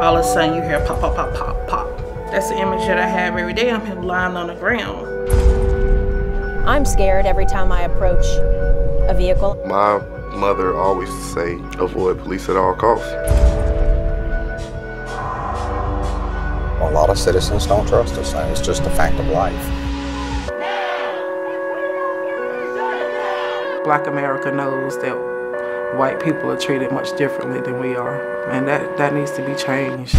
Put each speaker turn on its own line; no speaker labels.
all of a sudden you hear pop, pop, pop, pop, pop. That's the image that I have every day. I'm here lying on the ground.
I'm scared every time I approach a vehicle.
My mother always say, avoid police at all costs.
A lot of citizens don't trust us, and it's just a fact of life.
Black America knows that white people are treated much differently than we are, and that, that needs to be changed.